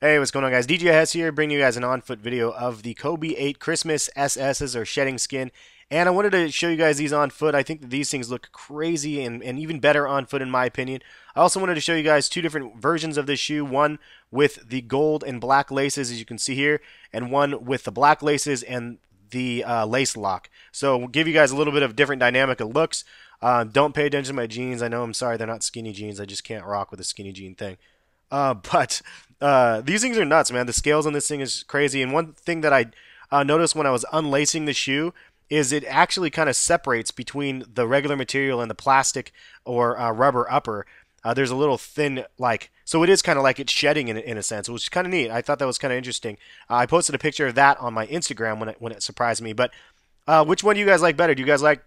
Hey, what's going on guys? DJ Hes here, bringing you guys an on-foot video of the Kobe 8 Christmas SS's or shedding skin. And I wanted to show you guys these on foot. I think these things look crazy and, and even better on foot in my opinion. I also wanted to show you guys two different versions of this shoe. One with the gold and black laces as you can see here, and one with the black laces and the uh, lace lock. So we'll give you guys a little bit of different dynamic of looks. Uh, don't pay attention to my jeans. I know I'm sorry they're not skinny jeans. I just can't rock with a skinny jean thing. Uh, but uh, these things are nuts, man. The scales on this thing is crazy. And one thing that I uh, noticed when I was unlacing the shoe is it actually kind of separates between the regular material and the plastic or uh, rubber upper. Uh, there's a little thin, like, so it is kind of like it's shedding in, in a sense, which is kind of neat. I thought that was kind of interesting. Uh, I posted a picture of that on my Instagram when it, when it surprised me. But uh, which one do you guys like better? Do you guys like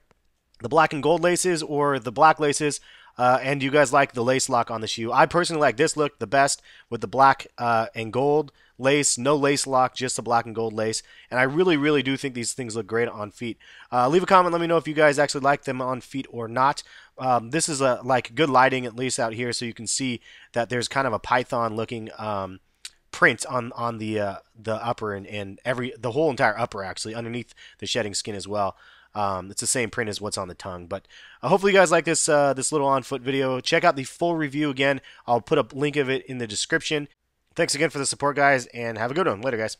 the black and gold laces or the black laces? Uh, and you guys like the lace lock on the shoe. I personally like this look the best with the black uh, and gold lace, no lace lock, just the black and gold lace. And I really, really do think these things look great on feet. Uh, leave a comment, let me know if you guys actually like them on feet or not. Um, this is a like good lighting at least out here, so you can see that there's kind of a python looking. Um, print on on the uh, the upper and, and every the whole entire upper actually underneath the shedding skin as well. Um, it's the same print as what's on the tongue. But uh, hopefully you guys like this uh, this little on foot video. Check out the full review again. I'll put a link of it in the description. Thanks again for the support, guys, and have a good one. Later, guys.